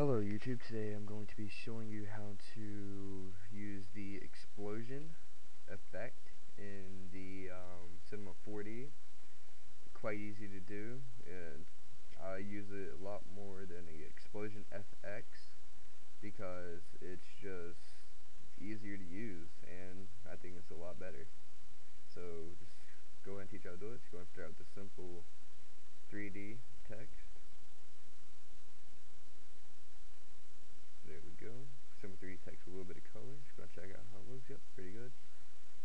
Hello YouTube, today I'm going to be showing you how to use the explosion effect in the um, Cinema 4D. Quite easy to do, and I use it a lot more than the Explosion FX because it's just easier to use and I think it's a lot better. So just go ahead and teach how to do it. Just go and start with the simple 3D text. go. Some 3D text with a little bit of color. Just go and check out how it looks. Yep, pretty good.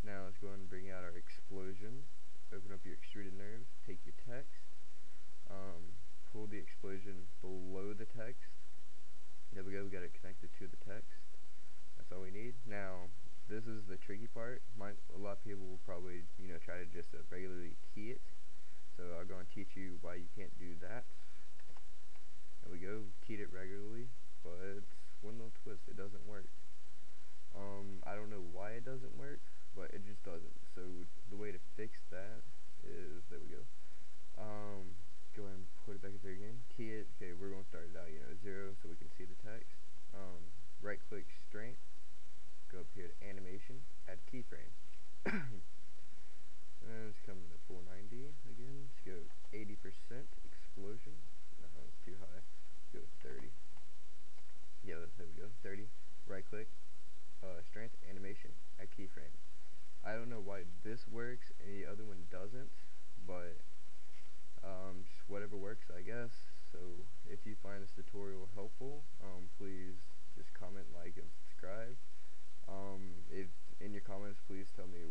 Now let's go ahead and bring out our explosion. Open up your extruded NURBS. Take your text. Um, pull the explosion below the text. There we go. We got it connected to the text. That's all we need. Now, this is the tricky part. A lot of people will probably, you know, try to just uh, regularly key it. So I'll go and teach you why you can't do that. There we go. Keyed it regularly, but one little twist, it doesn't work. Um, I don't know why it doesn't work, but it just doesn't. So the way to fix that is, there we go. Um, go ahead and put it back in there again. Key it. Okay, we're going to start it out, you know, zero, so we can see the text. Um, right click strength. Go up here to animation. Add keyframe. and let's come to 490 again. Let's go 80% explosion. No, it's too high. Let's go 30 yeah, there we go, 30, right click, uh, strength, animation, at keyframe. I don't know why this works and the other one doesn't, but um, whatever works, I guess. So if you find this tutorial helpful, um, please just comment, like, and subscribe. Um, if in your comments, please tell me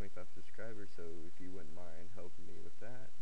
25 subscribers, so if you wouldn't mind helping me with that,